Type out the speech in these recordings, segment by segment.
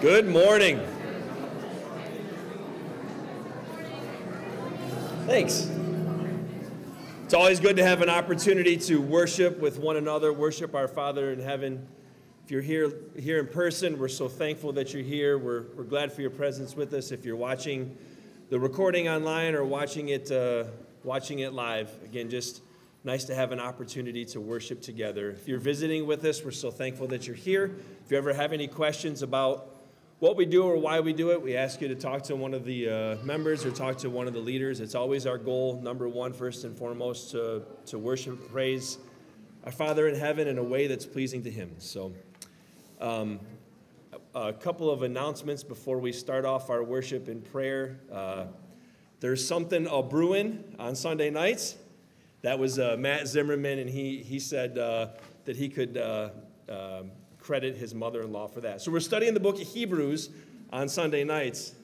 Good morning. Thanks. It's always good to have an opportunity to worship with one another, worship our Father in heaven. If you're here here in person, we're so thankful that you're here. We're, we're glad for your presence with us. If you're watching the recording online or watching it uh, watching it live, again, just nice to have an opportunity to worship together. If you're visiting with us, we're so thankful that you're here. If you ever have any questions about what we do or why we do it, we ask you to talk to one of the uh, members or talk to one of the leaders. It's always our goal, number one, first and foremost, to, to worship praise our Father in heaven in a way that's pleasing to Him. So, um, a couple of announcements before we start off our worship and prayer. Uh, there's something a brewing on Sunday nights. That was uh, Matt Zimmerman, and he, he said uh, that he could uh, um, credit his mother in law for that. So we're studying the book of Hebrews on Sunday nights.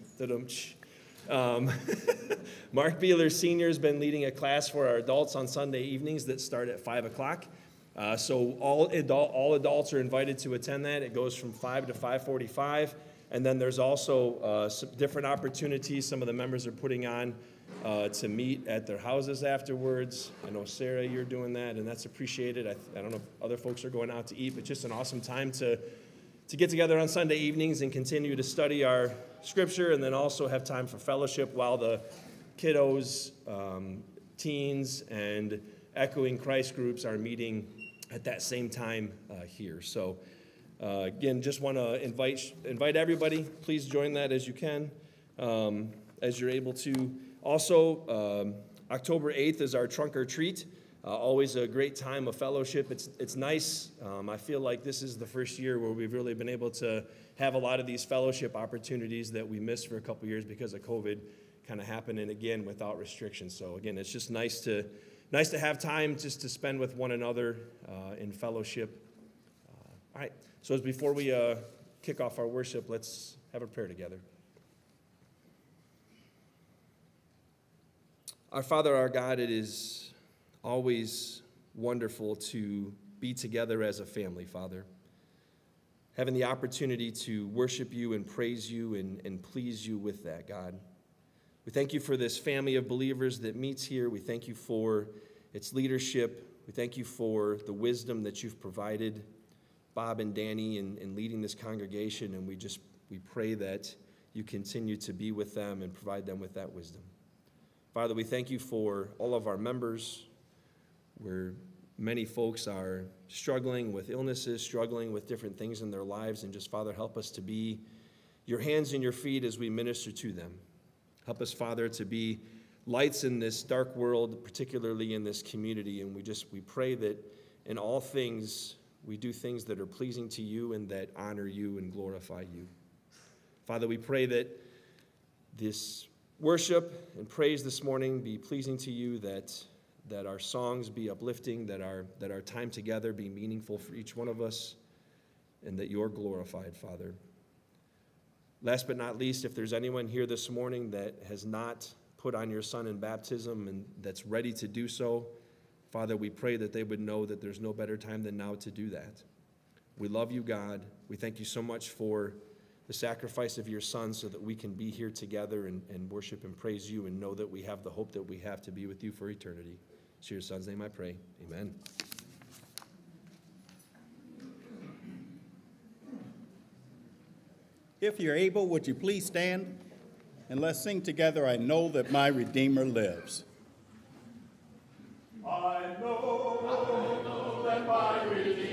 Um, Mark Beeler Sr. has been leading a class for our adults on Sunday evenings that start at 5 o'clock. Uh, so all, adult, all adults are invited to attend that. It goes from 5 to 545. And then there's also uh, different opportunities some of the members are putting on uh, to meet at their houses afterwards. I know, Sarah, you're doing that, and that's appreciated. I, I don't know if other folks are going out to eat, but just an awesome time to, to get together on Sunday evenings and continue to study our scripture and then also have time for fellowship while the kiddos, um, teens, and echoing Christ groups are meeting at that same time uh, here. So, uh, again, just want to invite invite everybody. Please join that as you can, um, as you're able to. Also, um, October 8th is our trunk or treat. Uh, always a great time of fellowship. It's, it's nice. Um, I feel like this is the first year where we've really been able to have a lot of these fellowship opportunities that we missed for a couple years because of COVID kind of happening again without restrictions. So again, it's just nice to nice to have time just to spend with one another uh, in fellowship. Uh, all right. So as before we uh, kick off our worship, let's have a prayer together. Our Father, our God, it is always wonderful to be together as a family, Father. Having the opportunity to worship you and praise you and, and please you with that, God. We thank you for this family of believers that meets here. We thank you for its leadership. We thank you for the wisdom that you've provided, Bob and Danny, in, in leading this congregation. And we just we pray that you continue to be with them and provide them with that wisdom. Father, we thank you for all of our members, where many folks are struggling with illnesses, struggling with different things in their lives, and just, Father, help us to be your hands and your feet as we minister to them. Help us, Father, to be lights in this dark world, particularly in this community, and we just we pray that in all things we do things that are pleasing to you and that honor you and glorify you. Father, we pray that this worship and praise this morning be pleasing to you, that, that our songs be uplifting, that our, that our time together be meaningful for each one of us, and that you're glorified, Father. Last but not least, if there's anyone here this morning that has not put on your son in baptism and that's ready to do so, Father, we pray that they would know that there's no better time than now to do that. We love you, God. We thank you so much for the sacrifice of your Son so that we can be here together and, and worship and praise you and know that we have the hope that we have to be with you for eternity. It's your Son's name I pray. Amen. If you're able, would you please stand and let's sing together, I know that my Redeemer lives. I know, I know that my Redeemer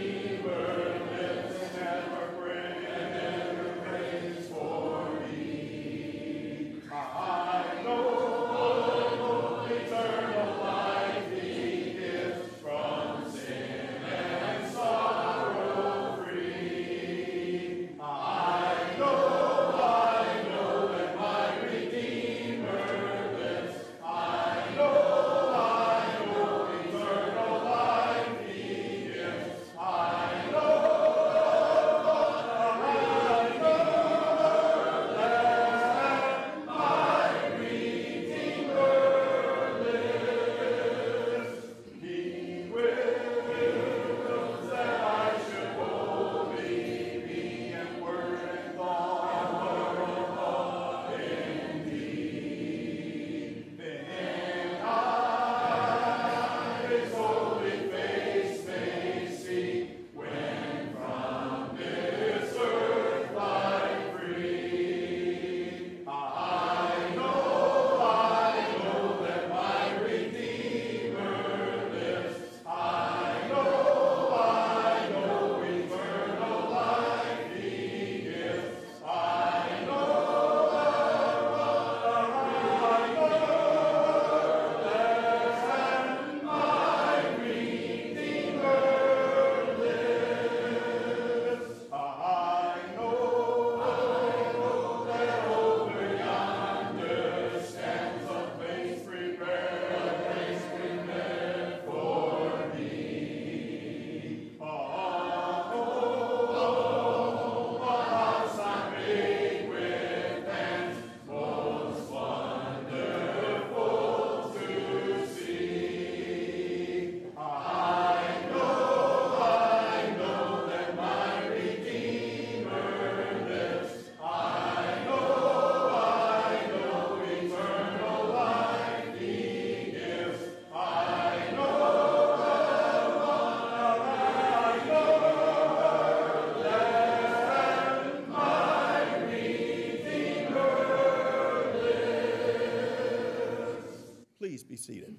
be seated.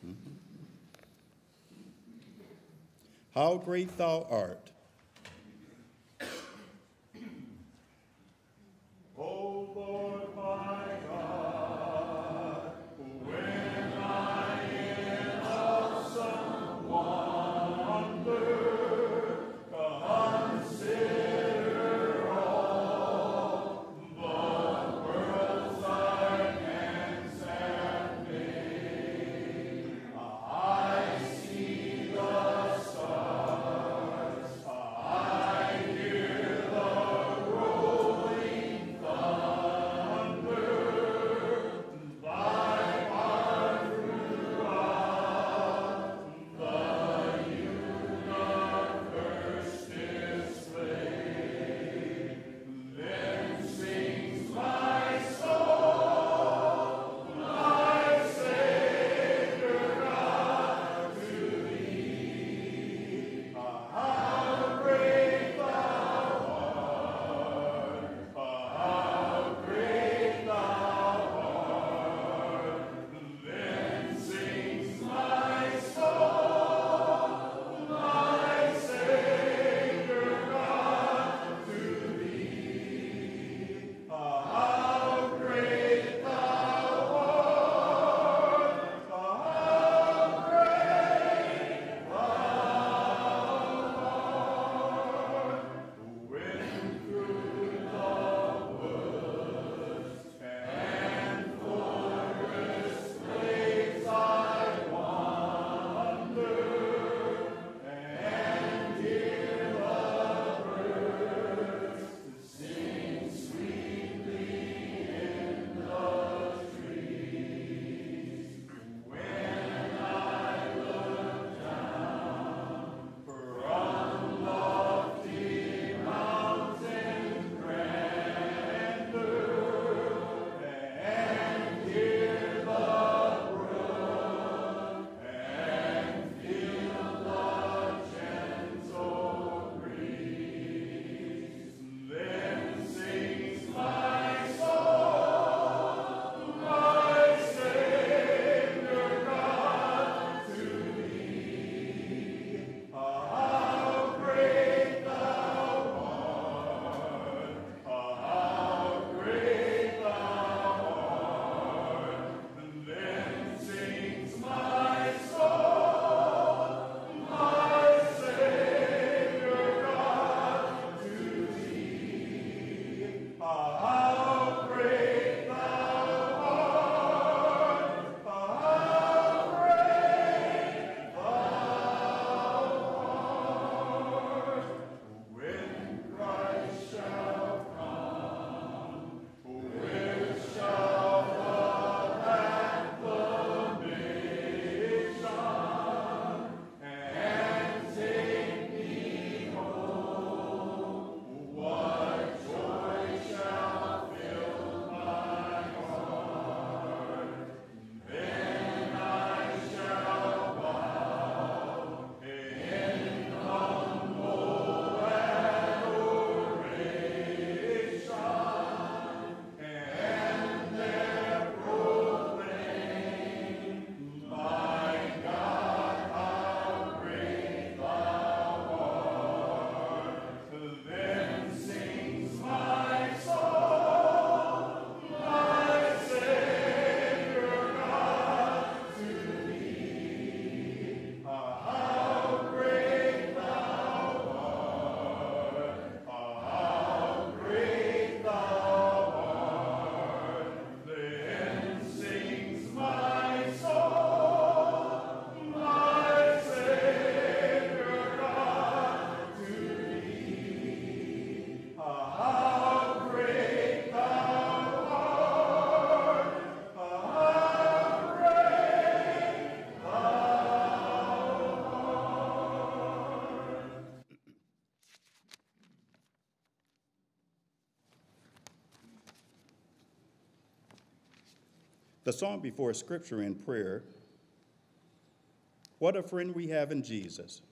Hmm? How great thou art! The song before scripture in prayer, What a Friend We Have in Jesus.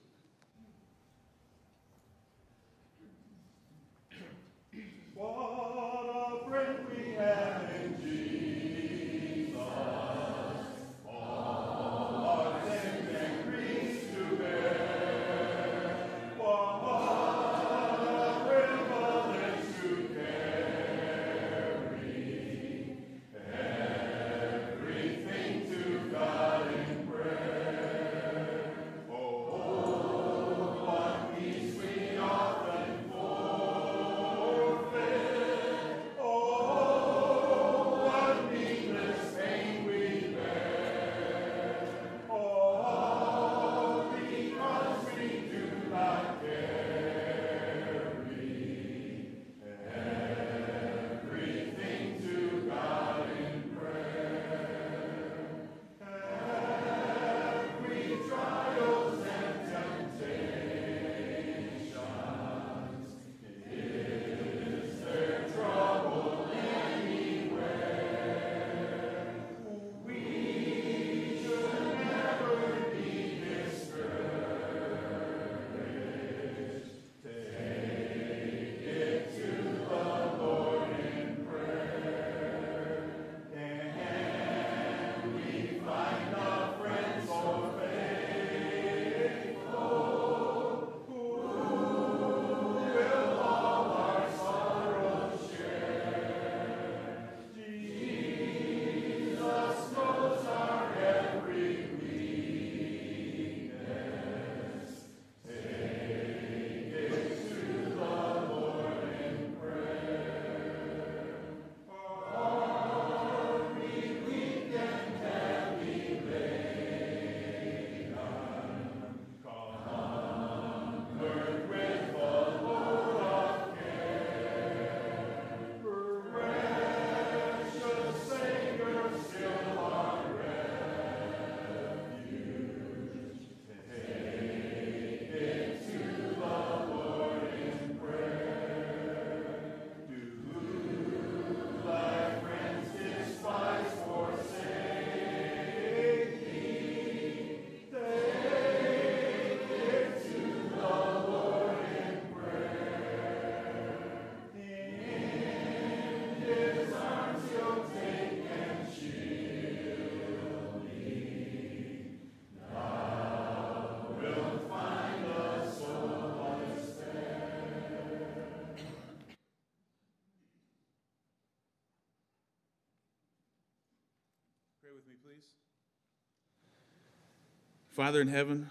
Father in heaven,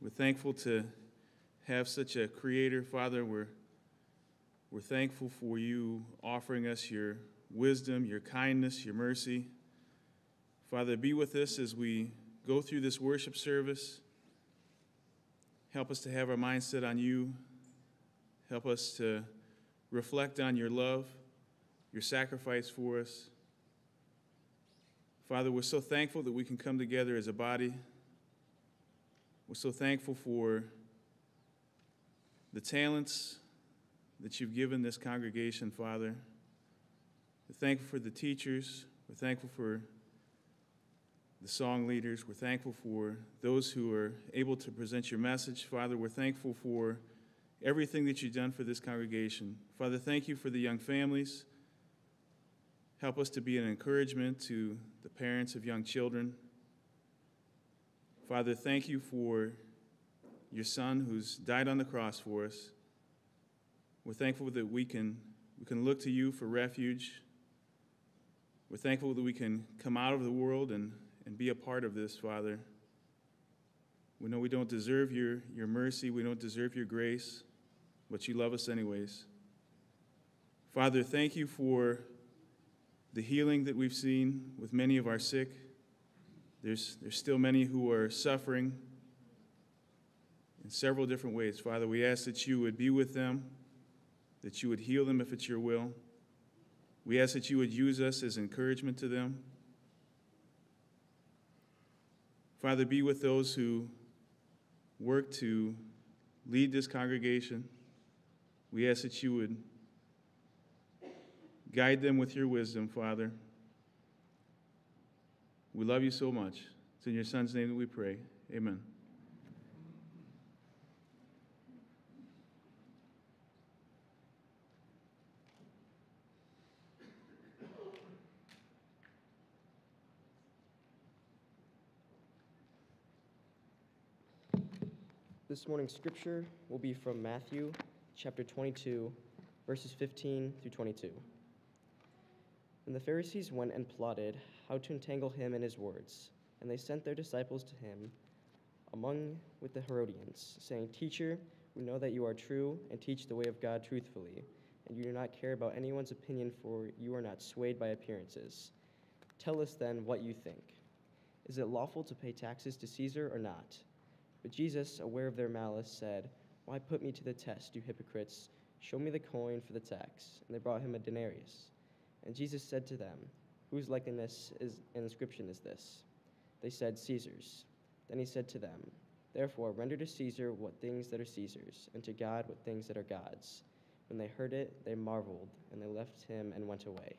we're thankful to have such a creator. Father, we're, we're thankful for you offering us your wisdom, your kindness, your mercy. Father, be with us as we go through this worship service. Help us to have our mindset on you. Help us to reflect on your love, your sacrifice for us. Father, we're so thankful that we can come together as a body. We're so thankful for the talents that you've given this congregation, Father. We're thankful for the teachers. We're thankful for the song leaders. We're thankful for those who are able to present your message. Father, we're thankful for everything that you've done for this congregation. Father, thank you for the young families. Help us to be an encouragement to the parents of young children. Father, thank you for your son who's died on the cross for us. We're thankful that we can, we can look to you for refuge. We're thankful that we can come out of the world and, and be a part of this, Father. We know we don't deserve your, your mercy, we don't deserve your grace, but you love us anyways. Father, thank you for the healing that we've seen with many of our sick. There's, there's still many who are suffering in several different ways. Father, we ask that you would be with them, that you would heal them if it's your will. We ask that you would use us as encouragement to them. Father, be with those who work to lead this congregation. We ask that you would Guide them with your wisdom, Father. We love you so much. It's in your Son's name that we pray. Amen. This morning's scripture will be from Matthew chapter 22, verses 15 through 22. And the Pharisees went and plotted how to entangle him in his words. And they sent their disciples to him among with the Herodians, saying, Teacher, we know that you are true and teach the way of God truthfully, and you do not care about anyone's opinion, for you are not swayed by appearances. Tell us then what you think. Is it lawful to pay taxes to Caesar or not? But Jesus, aware of their malice, said, Why put me to the test, you hypocrites? Show me the coin for the tax. And they brought him a denarius. And Jesus said to them, Whose likeness is an inscription is this? They said, Caesar's. Then he said to them, Therefore, render to Caesar what things that are Caesar's, and to God what things that are God's. When they heard it, they marveled, and they left him and went away.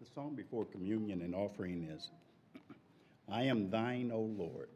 The song before communion and offering is I am thine, O Lord.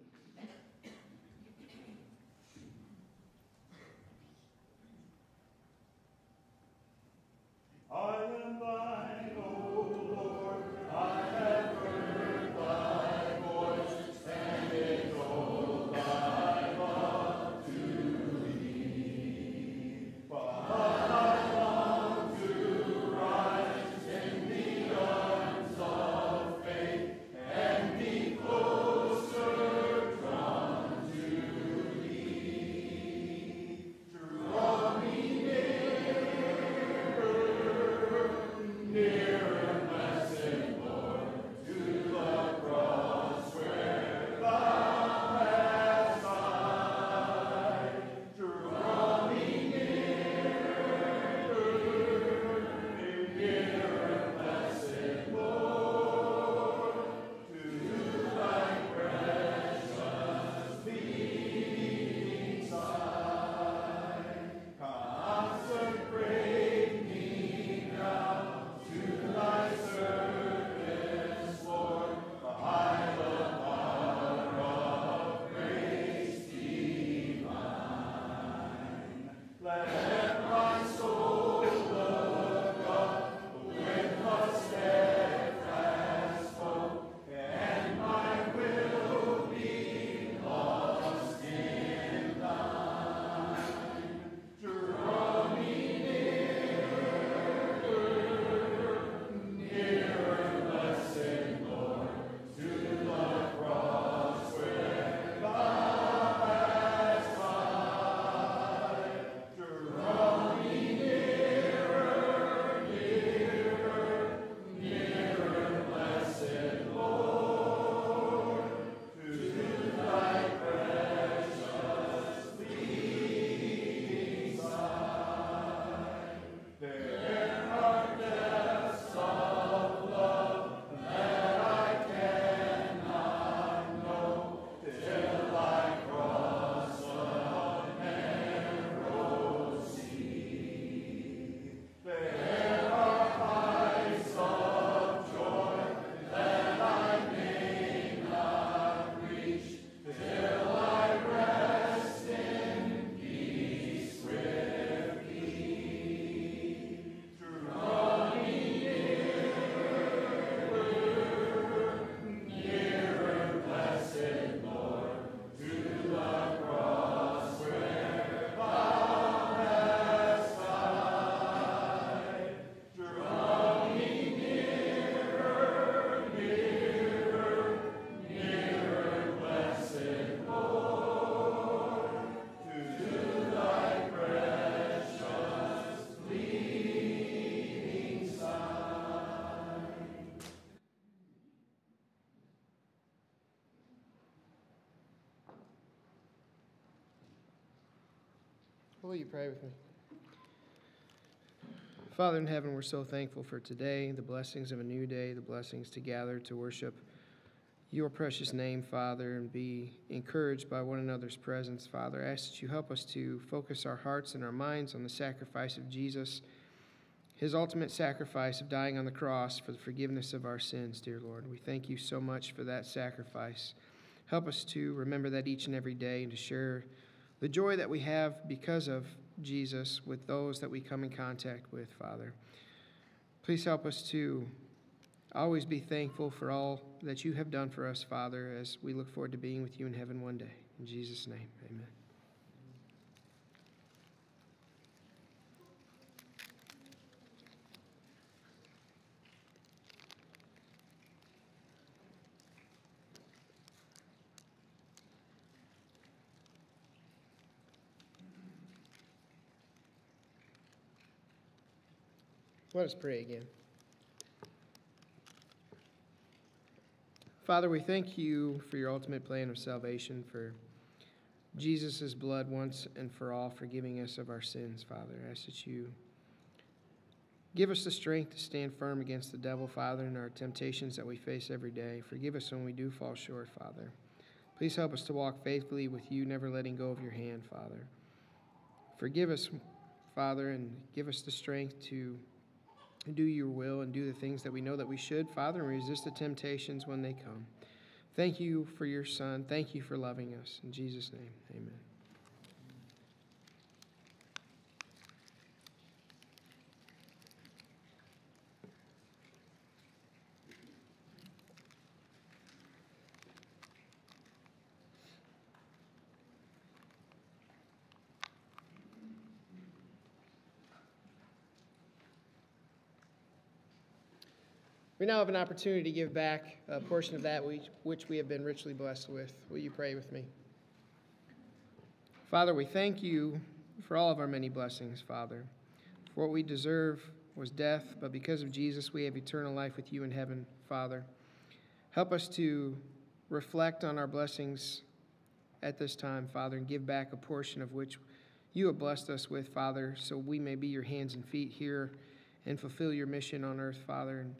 Pray with me? Father in heaven, we're so thankful for today, the blessings of a new day, the blessings to gather to worship your precious name, Father, and be encouraged by one another's presence, Father. I ask that you help us to focus our hearts and our minds on the sacrifice of Jesus, his ultimate sacrifice of dying on the cross for the forgiveness of our sins, dear Lord. We thank you so much for that sacrifice. Help us to remember that each and every day and to share the joy that we have because of Jesus with those that we come in contact with, Father. Please help us to always be thankful for all that you have done for us, Father, as we look forward to being with you in heaven one day. In Jesus' name, amen. Let us pray again. Father, we thank you for your ultimate plan of salvation, for Jesus' blood once and for all, forgiving us of our sins, Father. I ask that you give us the strength to stand firm against the devil, Father, and our temptations that we face every day. Forgive us when we do fall short, Father. Please help us to walk faithfully with you, never letting go of your hand, Father. Forgive us, Father, and give us the strength to do your will and do the things that we know that we should, Father, and resist the temptations when they come. Thank you for your Son. Thank you for loving us. In Jesus' name, amen. We now have an opportunity to give back a portion of that which, we have been richly blessed with. Will you pray with me? Father, we thank you for all of our many blessings, Father. For what we deserve was death, but because of Jesus, we have eternal life with you in heaven, Father. Help us to reflect on our blessings at this time, Father, and give back a portion of which you have blessed us with, Father, so we may be your hands and feet here and fulfill your mission on earth, Father. And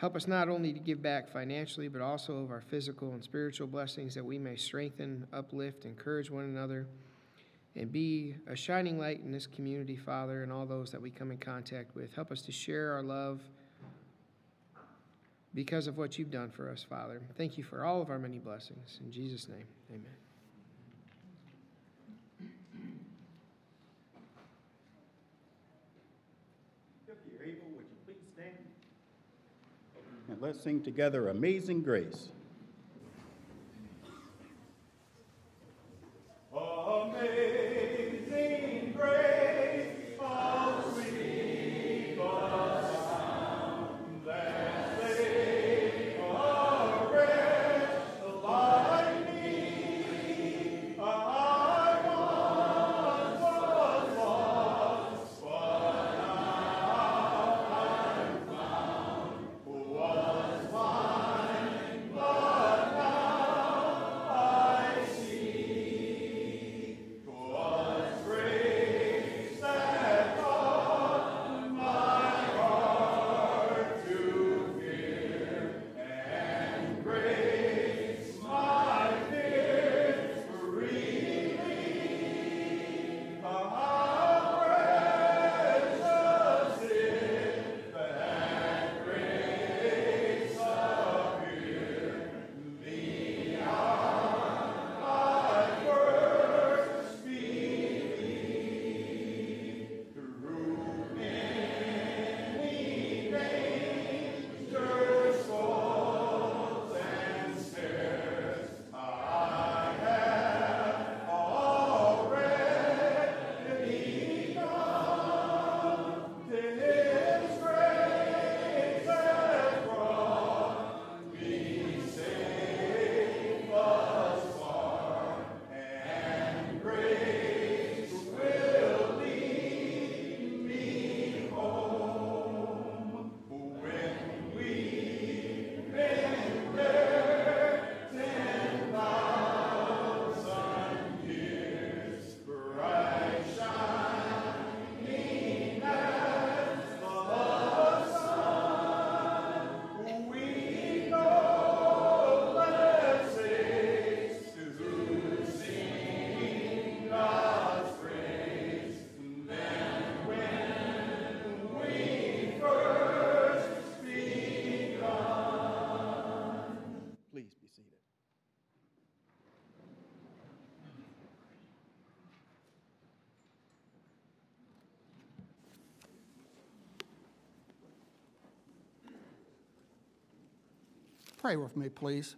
Help us not only to give back financially, but also of our physical and spiritual blessings that we may strengthen, uplift, encourage one another, and be a shining light in this community, Father, and all those that we come in contact with. Help us to share our love because of what you've done for us, Father. Thank you for all of our many blessings. In Jesus' name, amen. If you're able, would you please stand? And let's sing together Amazing Grace. Amazing Pray with me, please.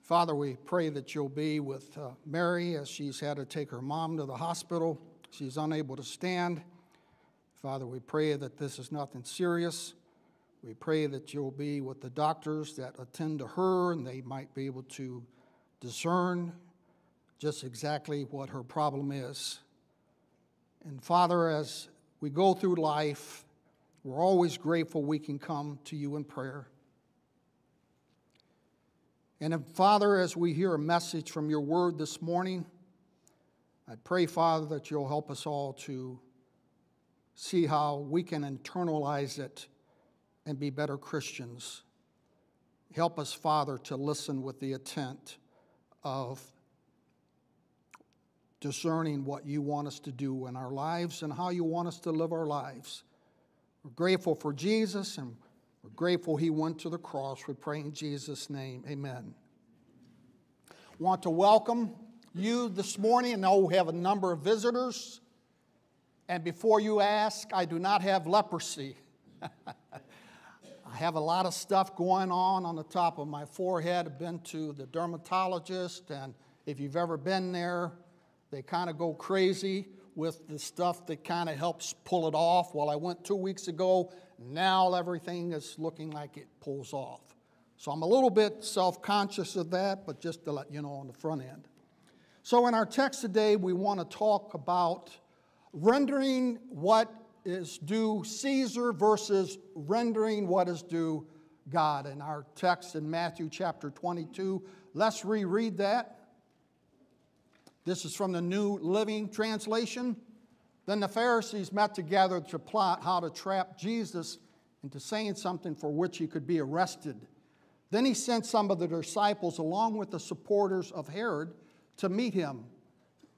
Father, we pray that you'll be with uh, Mary as she's had to take her mom to the hospital. She's unable to stand. Father, we pray that this is nothing serious. We pray that you'll be with the doctors that attend to her and they might be able to discern just exactly what her problem is. And Father, as we go through life, we're always grateful we can come to you in prayer. And Father, as we hear a message from your word this morning, I pray, Father, that you'll help us all to see how we can internalize it and be better Christians. Help us, Father, to listen with the intent of discerning what you want us to do in our lives and how you want us to live our lives. We're grateful for Jesus and we're grateful he went to the cross. We pray in Jesus' name. Amen. Want to welcome you this morning. I know we have a number of visitors. And before you ask, I do not have leprosy. I have a lot of stuff going on on the top of my forehead. I've been to the dermatologist, and if you've ever been there, they kind of go crazy with the stuff that kind of helps pull it off. Well, I went two weeks ago. Now everything is looking like it pulls off. So I'm a little bit self conscious of that, but just to let you know on the front end. So in our text today, we want to talk about rendering what is due Caesar versus rendering what is due God. In our text in Matthew chapter 22, let's reread that. This is from the New Living Translation. Then the Pharisees met together to plot how to trap Jesus into saying something for which he could be arrested. Then he sent some of the disciples along with the supporters of Herod to meet him.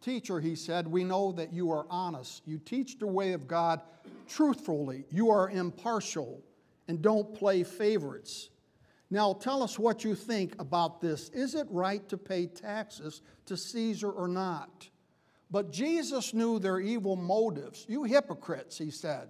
Teacher, he said, we know that you are honest. You teach the way of God truthfully. You are impartial and don't play favorites. Now tell us what you think about this. Is it right to pay taxes to Caesar or not? But Jesus knew their evil motives. You hypocrites, he said.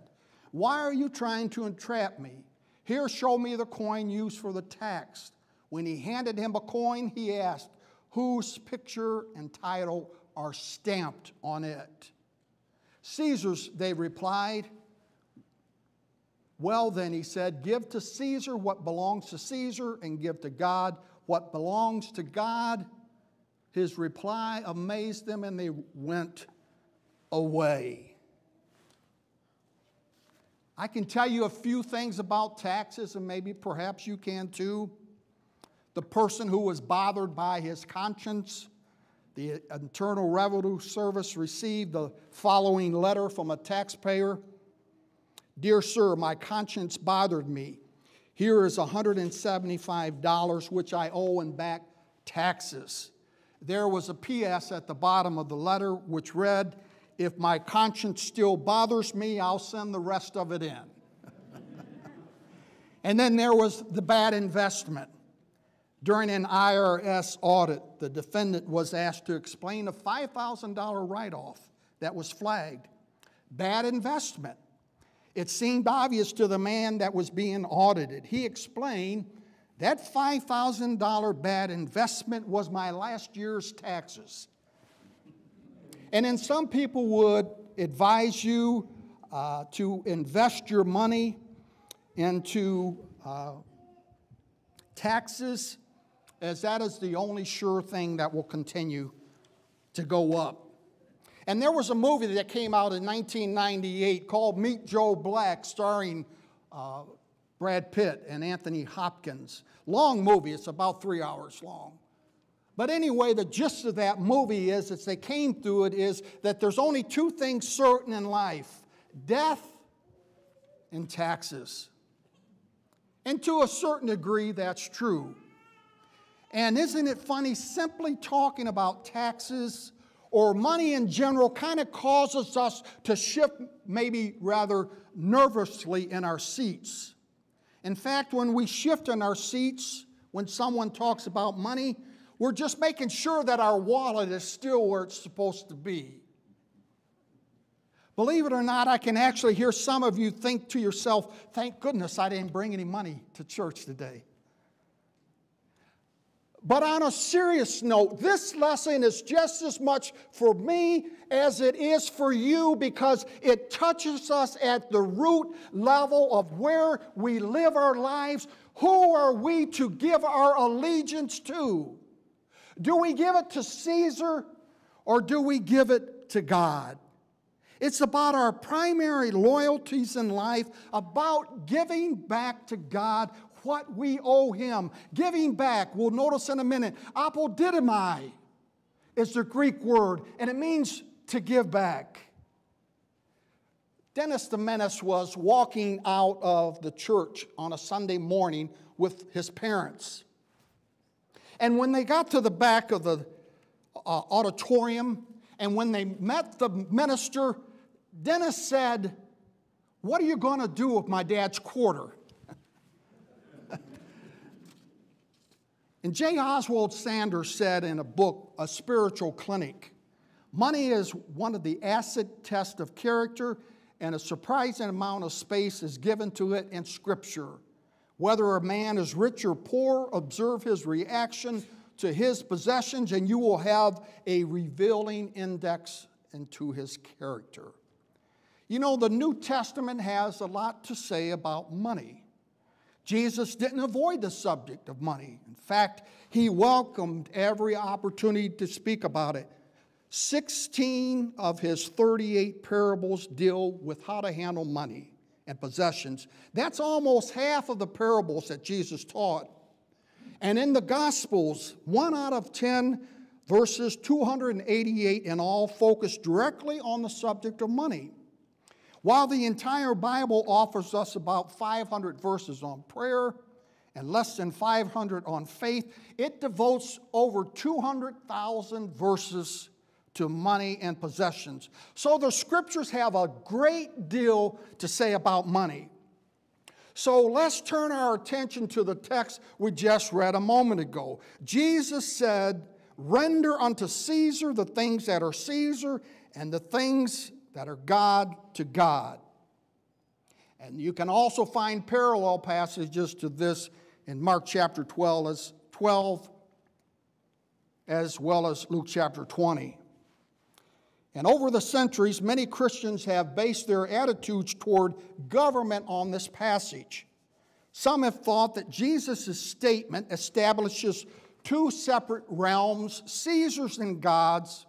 Why are you trying to entrap me? Here, show me the coin used for the tax. When he handed him a coin, he asked, Whose picture and title are stamped on it. Caesar's, they replied. Well, then, he said, Give to Caesar what belongs to Caesar, and give to God what belongs to God. His reply amazed them, and they went away. I can tell you a few things about taxes, and maybe perhaps you can too. The person who was bothered by his conscience the Internal Revenue Service received the following letter from a taxpayer Dear Sir, my conscience bothered me. Here is $175 which I owe in back taxes. There was a P.S. at the bottom of the letter which read, If my conscience still bothers me, I'll send the rest of it in. and then there was the bad investment. During an IRS audit, the defendant was asked to explain a $5,000 write off that was flagged. Bad investment. It seemed obvious to the man that was being audited. He explained that $5,000 bad investment was my last year's taxes. And then some people would advise you uh, to invest your money into uh, taxes as that is the only sure thing that will continue to go up. And there was a movie that came out in 1998 called Meet Joe Black, starring uh, Brad Pitt and Anthony Hopkins. Long movie, it's about three hours long. But anyway, the gist of that movie is, as they came through it, is that there's only two things certain in life death and taxes. And to a certain degree, that's true. And isn't it funny, simply talking about taxes or money in general kind of causes us to shift maybe rather nervously in our seats. In fact, when we shift in our seats, when someone talks about money, we're just making sure that our wallet is still where it's supposed to be. Believe it or not, I can actually hear some of you think to yourself, thank goodness I didn't bring any money to church today. But on a serious note, this lesson is just as much for me as it is for you because it touches us at the root level of where we live our lives. Who are we to give our allegiance to? Do we give it to Caesar or do we give it to God? It's about our primary loyalties in life, about giving back to God what we owe Him. Giving back, we'll notice in a minute, apodidomai is the Greek word, and it means to give back. Dennis the Menace was walking out of the church on a Sunday morning with his parents. And when they got to the back of the uh, auditorium, and when they met the minister, Dennis said, What are you going to do with my dad's quarter? And J. Oswald Sanders said in a book, A Spiritual Clinic, money is one of the acid tests of character, and a surprising amount of space is given to it in Scripture. Whether a man is rich or poor, observe his reaction to his possessions, and you will have a revealing index into his character. You know, the New Testament has a lot to say about money. Jesus didn't avoid the subject of money. In fact, he welcomed every opportunity to speak about it. 16 of his 38 parables deal with how to handle money and possessions. That's almost half of the parables that Jesus taught. And in the Gospels, one out of 10 verses, 288 in all, focus directly on the subject of money. While the entire Bible offers us about 500 verses on prayer and less than 500 on faith, it devotes over 200,000 verses to money and possessions. So the scriptures have a great deal to say about money. So let's turn our attention to the text we just read a moment ago. Jesus said, Render unto Caesar the things that are Caesar, and the things that are God to God. And you can also find parallel passages to this in Mark chapter 12 as, 12, as well as Luke chapter 20. And over the centuries, many Christians have based their attitudes toward government on this passage. Some have thought that Jesus' statement establishes two separate realms Caesar's and God's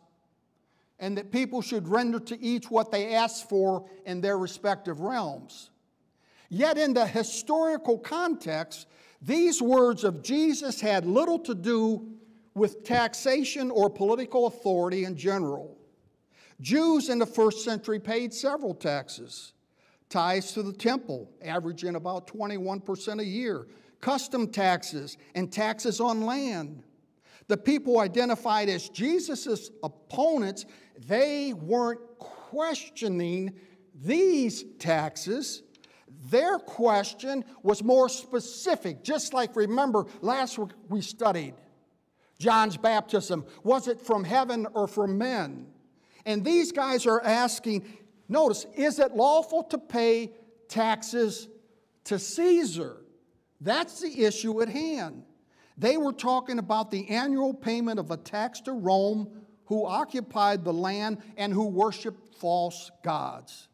and that people should render to each what they ask for in their respective realms. Yet, in the historical context, these words of Jesus had little to do with taxation or political authority in general. Jews in the first century paid several taxes tithes to the temple, averaging about 21% a year, custom taxes, and taxes on land. The people identified as Jesus' opponents they weren't questioning these taxes. Their question was more specific, just like remember last week we studied John's baptism. Was it from heaven or from men? And these guys are asking, notice, is it lawful to pay taxes to Caesar? That's the issue at hand. They were talking about the annual payment of a tax to Rome who occupied the land and who worshiped false gods.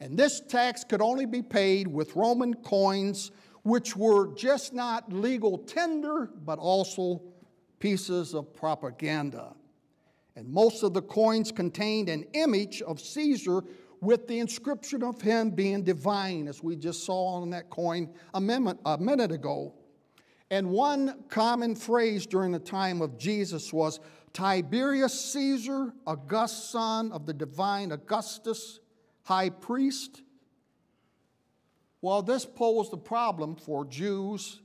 And this tax could only be paid with Roman coins, which were just not legal tender, but also pieces of propaganda. And most of the coins contained an image of Caesar with the inscription of him being divine, as we just saw on that coin a minute, a minute ago. And one common phrase during the time of Jesus was, Tiberius Caesar, august son of the divine Augustus, high priest. Well, this posed a problem for Jews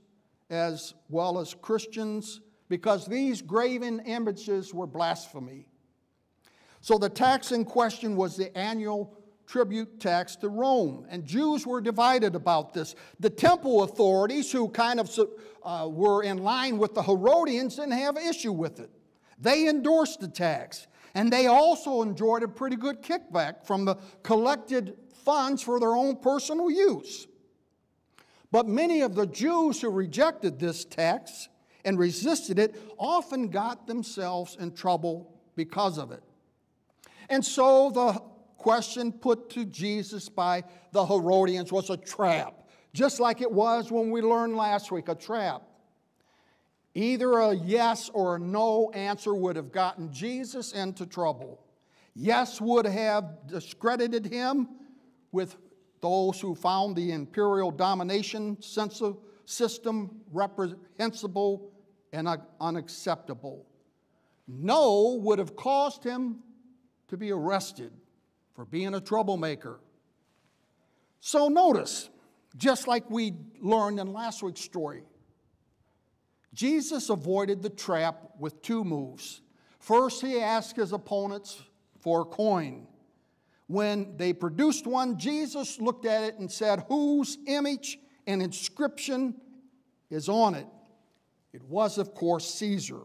as well as Christians because these graven images were blasphemy. So the tax in question was the annual tribute tax to Rome, and Jews were divided about this. The temple authorities, who kind of uh, were in line with the Herodians, didn't have issue with it. They endorsed the tax. And they also enjoyed a pretty good kickback from the collected funds for their own personal use. But many of the Jews who rejected this tax and resisted it often got themselves in trouble because of it. And so the question put to Jesus by the Herodians was a trap, just like it was when we learned last week a trap. Either a yes or a no answer would have gotten Jesus into trouble. Yes would have discredited him with those who found the imperial domination system reprehensible and unacceptable. No would have caused him to be arrested for being a troublemaker. So notice, just like we learned in last week's story, Jesus avoided the trap with two moves. First, he asked his opponents for a coin. When they produced one, Jesus looked at it and said, Whose image and inscription is on it? It was, of course, Caesar.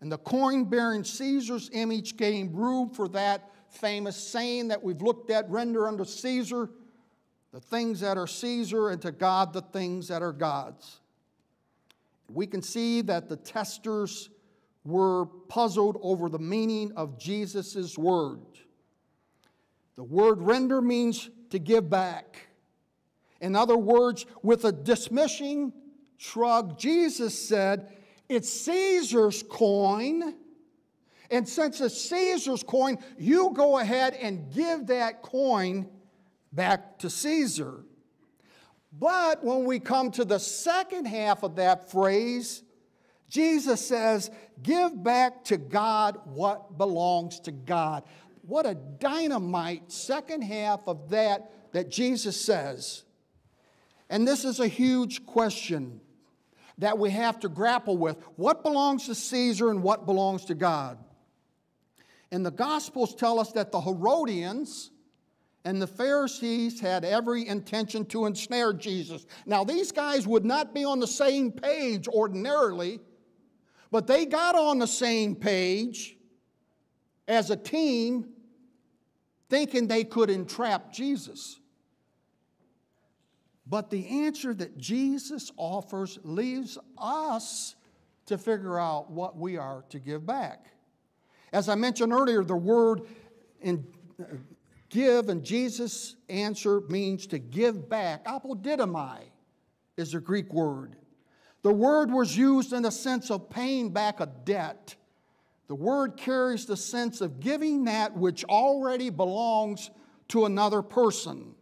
And the coin bearing Caesar's image gave room for that famous saying that we've looked at render unto Caesar the things that are Caesar, and to God the things that are God's we can see that the testers were puzzled over the meaning of Jesus' word. The word render means to give back. In other words, with a dismissing shrug, Jesus said, It's Caesar's coin. And since it's Caesar's coin, you go ahead and give that coin back to Caesar. But when we come to the second half of that phrase, Jesus says, Give back to God what belongs to God. What a dynamite second half of that that Jesus says. And this is a huge question that we have to grapple with. What belongs to Caesar and what belongs to God? And the Gospels tell us that the Herodians, and the Pharisees had every intention to ensnare Jesus. Now, these guys would not be on the same page ordinarily, but they got on the same page as a team thinking they could entrap Jesus. But the answer that Jesus offers leaves us to figure out what we are to give back. As I mentioned earlier, the word in Give, and Jesus' answer means to give back. Apodidomai is a Greek word. The word was used in the sense of paying back a debt. The word carries the sense of giving that which already belongs to another person.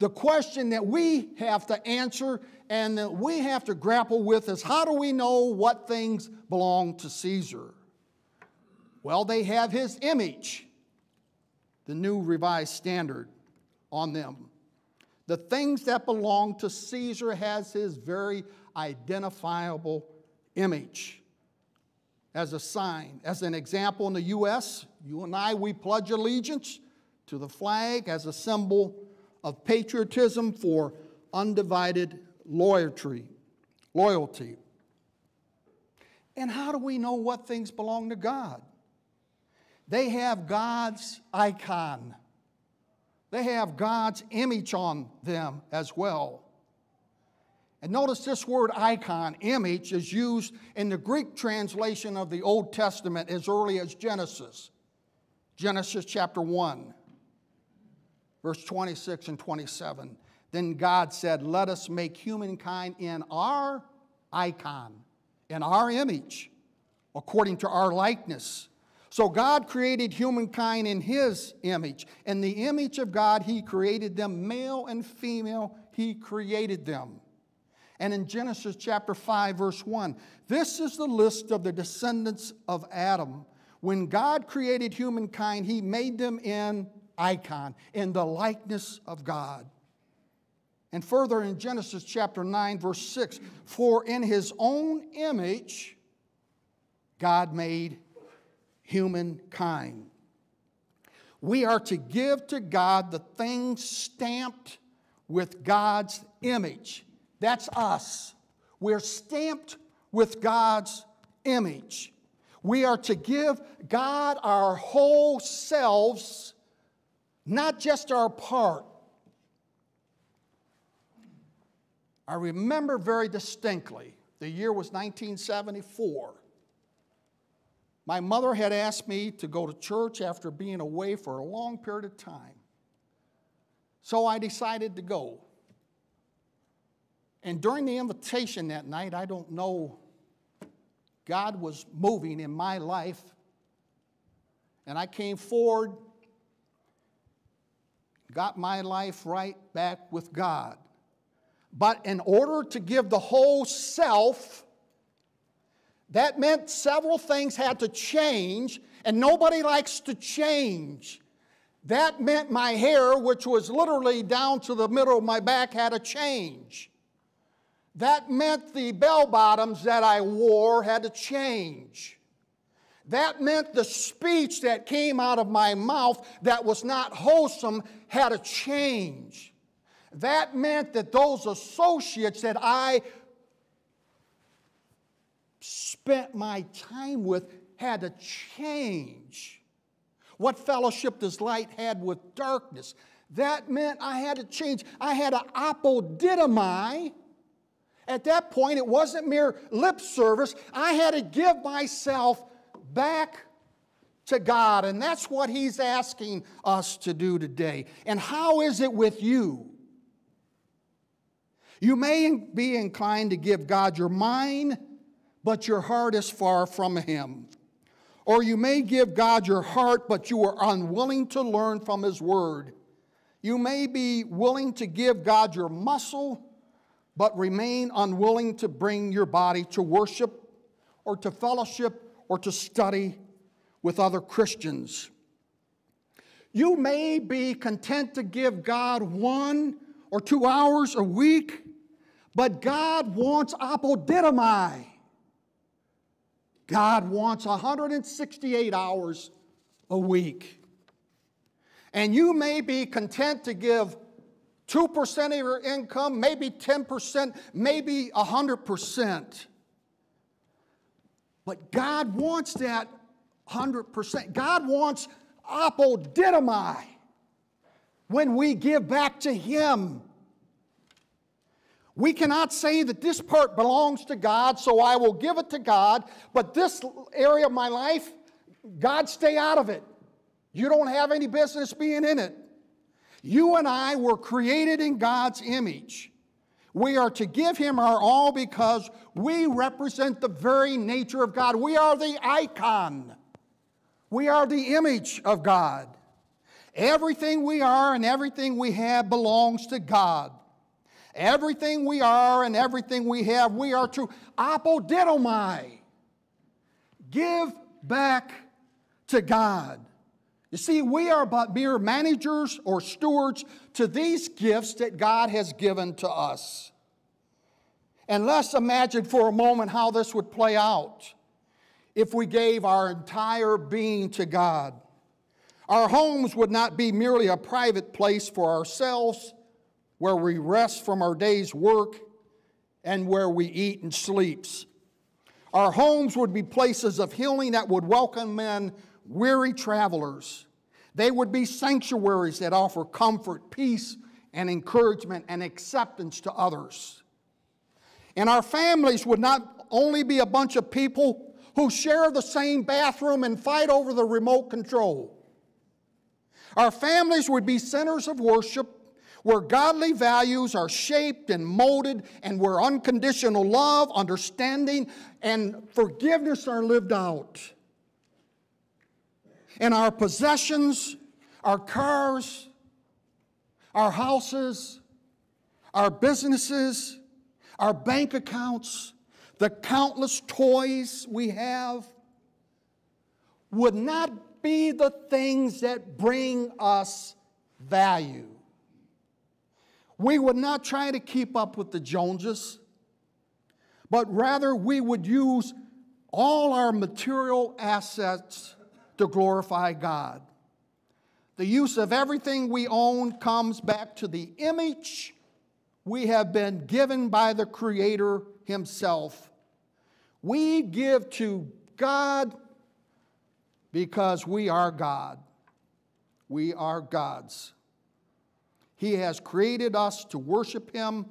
The question that we have to answer and that we have to grapple with is how do we know what things belong to Caesar? Well, they have his image the New Revised Standard on them. The things that belong to Caesar has his very identifiable image as a sign. As an example, in the U.S., you and I, we pledge allegiance to the flag as a symbol of patriotism for undivided loyalty. Loyalty. And how do we know what things belong to God? They have God's icon. They have God's image on them as well. And notice this word icon, image, is used in the Greek translation of the Old Testament as early as Genesis. Genesis chapter 1, verse 26 and 27. Then God said, Let us make humankind in our icon, in our image, according to our likeness so God created humankind in his image. In the image of God, he created them, male and female, he created them. And in Genesis chapter 5, verse 1, this is the list of the descendants of Adam. When God created humankind, he made them in icon, in the likeness of God. And further in Genesis chapter 9, verse 6, for in his own image, God made humankind. We are to give to God the things stamped with God's image. That's us. We're stamped with God's image. We are to give God our whole selves, not just our part. I remember very distinctly, the year was 1974. My mother had asked me to go to church after being away for a long period of time. So I decided to go. And during the invitation that night, I don't know, God was moving in my life. And I came forward, got my life right back with God. But in order to give the whole self, that meant several things had to change, and nobody likes to change. That meant my hair, which was literally down to the middle of my back, had to change. That meant the bell bottoms that I wore had to change. That meant the speech that came out of my mouth that was not wholesome had to change. That meant that those associates that I spent my time with had to change. What fellowship does light had with darkness? That meant I had to change. I had to apodidomai. At that point, it wasn't mere lip service. I had to give myself back to God. And that's what He's asking us to do today. And how is it with you? You may be inclined to give God your mind, but your heart is far from Him. Or you may give God your heart, but you are unwilling to learn from His Word. You may be willing to give God your muscle, but remain unwilling to bring your body to worship or to fellowship or to study with other Christians. You may be content to give God one or two hours a week, but God wants apodidomai. God wants 168 hours a week. And you may be content to give 2% of your income, maybe 10%, maybe 100%. But God wants that 100%. God wants apodidomai when we give back to Him. We cannot say that this part belongs to God, so I will give it to God, but this area of my life, God, stay out of it. You don't have any business being in it. You and I were created in God's image. We are to give Him our all because we represent the very nature of God. We are the icon, we are the image of God. Everything we are and everything we have belongs to God. Everything we are and everything we have, we are to apodidomai. Give back to God. You see, we are but mere managers or stewards to these gifts that God has given to us. And let's imagine for a moment how this would play out if we gave our entire being to God. Our homes would not be merely a private place for ourselves where we rest from our day's work and where we eat and sleeps. Our homes would be places of healing that would welcome men, weary travelers. They would be sanctuaries that offer comfort, peace, and encouragement and acceptance to others. And our families would not only be a bunch of people who share the same bathroom and fight over the remote control. Our families would be centers of worship where godly values are shaped and molded, and where unconditional love, understanding, and forgiveness are lived out. And our possessions, our cars, our houses, our businesses, our bank accounts, the countless toys we have would not be the things that bring us value. We would not try to keep up with the Joneses, but rather we would use all our material assets to glorify God. The use of everything we own comes back to the image we have been given by the Creator Himself. We give to God because we are God. We are God's. He has created us to worship Him,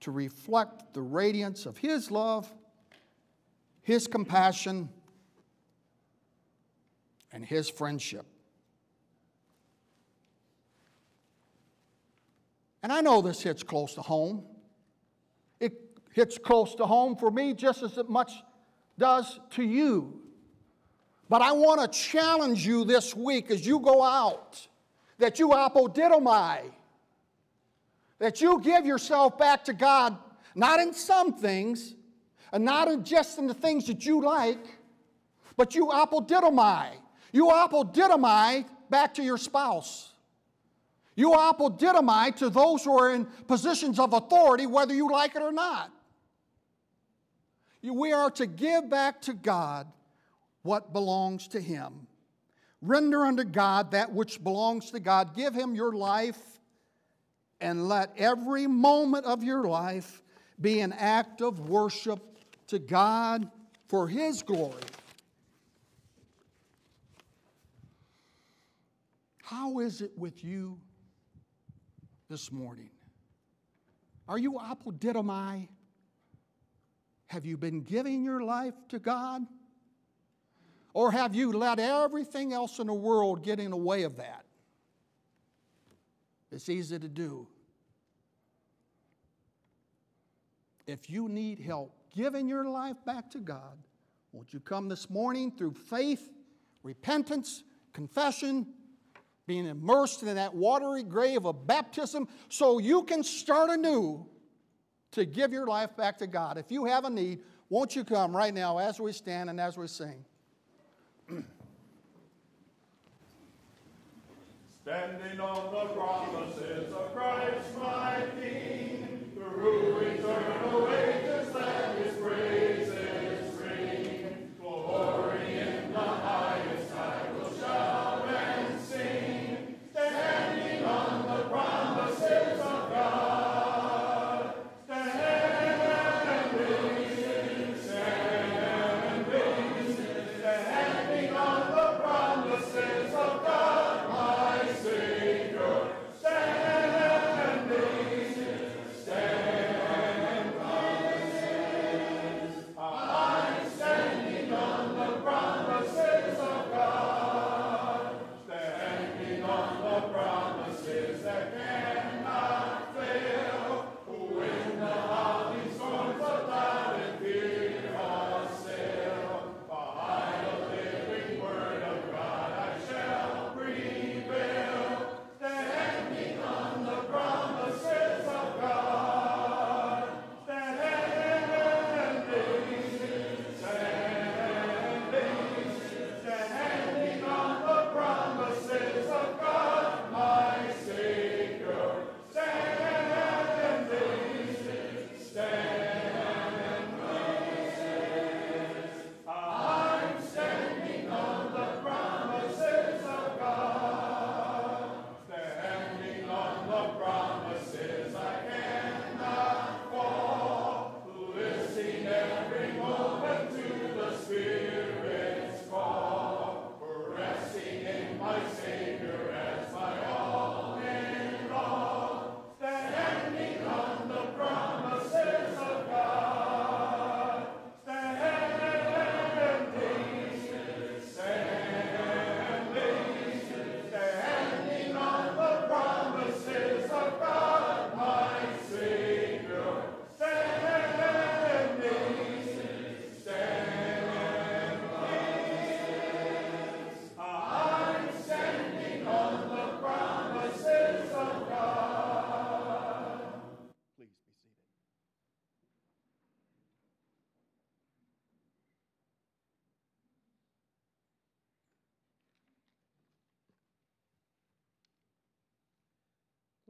to reflect the radiance of His love, His compassion, and His friendship. And I know this hits close to home. It hits close to home for me just as it much does to you. But I want to challenge you this week as you go out that you apodidomai, that you give yourself back to God, not in some things, and not in just in the things that you like, but you apodidomai. You apodidomai back to your spouse. You apodidomai to those who are in positions of authority, whether you like it or not. We are to give back to God what belongs to Him. Render unto God that which belongs to God. Give Him your life, and let every moment of your life be an act of worship to God for His glory. How is it with you this morning? Are you apodidomai? Have you been giving your life to God? Or have you let everything else in the world get in the way of that? It's easy to do. If you need help giving your life back to God, won't you come this morning through faith, repentance, confession, being immersed in that watery grave of baptism so you can start anew to give your life back to God? If you have a need, won't you come right now as we stand and as we sing? Standing on the promises of Christ my King, through eternal ages let his praises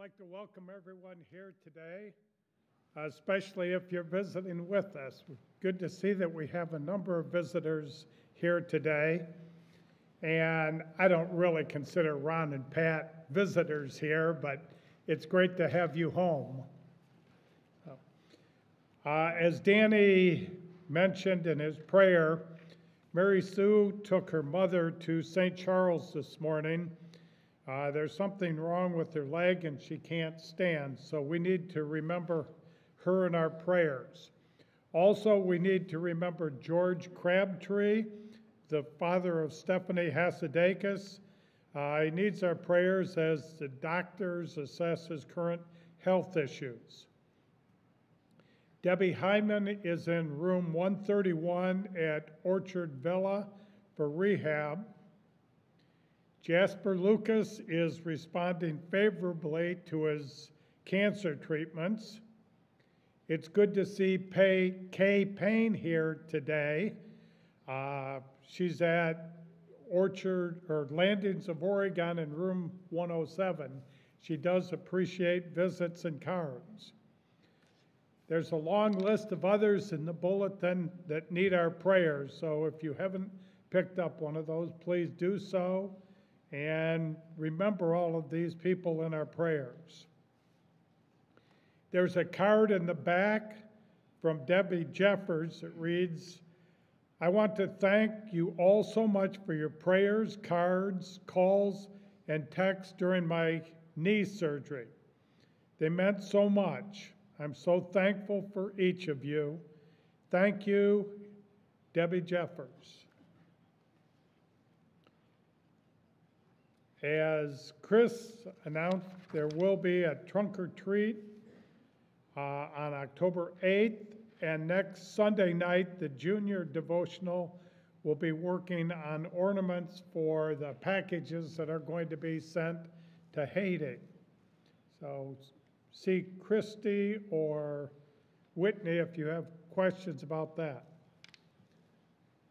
like to welcome everyone here today, especially if you're visiting with us. Good to see that we have a number of visitors here today. And I don't really consider Ron and Pat visitors here, but it's great to have you home. Uh, as Danny mentioned in his prayer, Mary Sue took her mother to St. Charles this morning. Uh, there's something wrong with her leg and she can't stand, so we need to remember her in our prayers. Also, we need to remember George Crabtree, the father of Stephanie Hasidakis. Uh, he needs our prayers as the doctors assess his current health issues. Debbie Hyman is in room 131 at Orchard Villa for rehab. Jasper Lucas is responding favorably to his cancer treatments. It's good to see Pay, Kay Payne here today. Uh, she's at Orchard or Landings of Oregon in room 107. She does appreciate visits and cards. There's a long list of others in the bulletin that need our prayers, so if you haven't picked up one of those, please do so. And remember all of these people in our prayers. There's a card in the back from Debbie Jeffers that reads, I want to thank you all so much for your prayers, cards, calls, and texts during my knee surgery. They meant so much. I'm so thankful for each of you. Thank you, Debbie Jeffers. As Chris announced, there will be a trunk or treat uh, on October 8th, and next Sunday night, the junior devotional will be working on ornaments for the packages that are going to be sent to Haiti. So see Christy or Whitney if you have questions about that.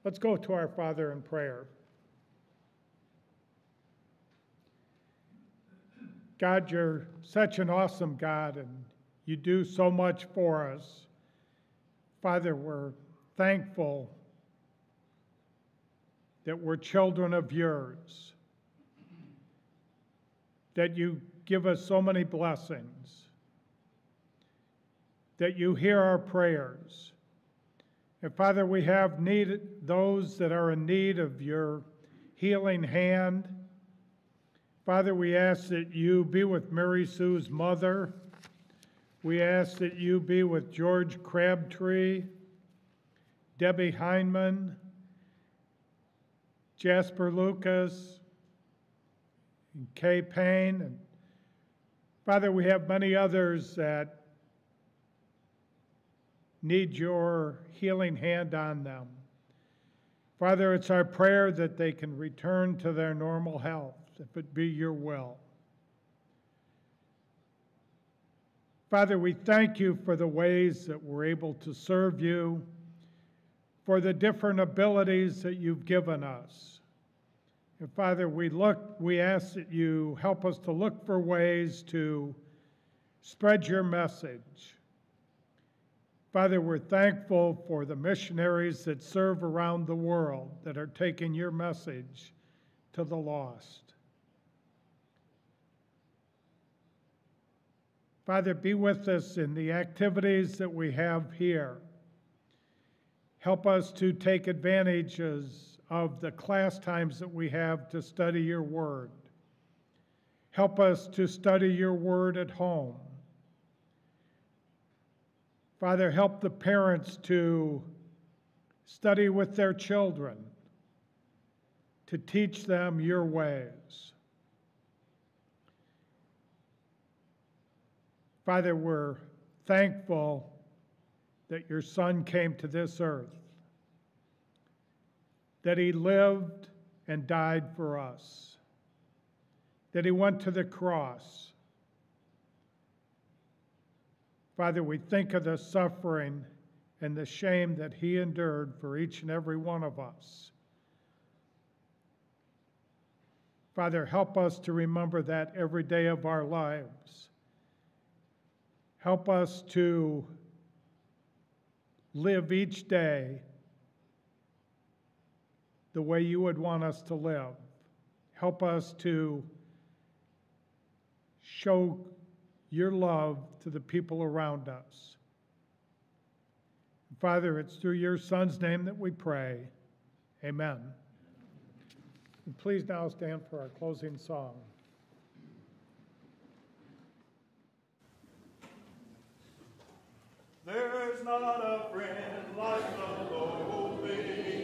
Let's go to our Father in prayer. God, you're such an awesome God, and you do so much for us. Father, we're thankful that we're children of yours, that you give us so many blessings, that you hear our prayers. And Father, we have need those that are in need of your healing hand. Father, we ask that you be with Mary Sue's mother. We ask that you be with George Crabtree, Debbie Heineman, Jasper Lucas, and Kay Payne. And Father, we have many others that need your healing hand on them. Father, it's our prayer that they can return to their normal health, if it be your will. Father, we thank you for the ways that we're able to serve you, for the different abilities that you've given us. And Father, we look, we ask that you help us to look for ways to spread your message. Father, we're thankful for the missionaries that serve around the world that are taking your message to the lost. Father, be with us in the activities that we have here. Help us to take advantages of the class times that we have to study your word. Help us to study your word at home. Father, help the parents to study with their children, to teach them your ways. Father, we're thankful that your Son came to this earth, that he lived and died for us, that he went to the cross. Father, we think of the suffering and the shame that he endured for each and every one of us. Father, help us to remember that every day of our lives. Help us to live each day the way you would want us to live. Help us to show your love to the people around us. Father, it's through your Son's name that we pray. Amen. And please now stand for our closing song. There's not a friend like the lowly.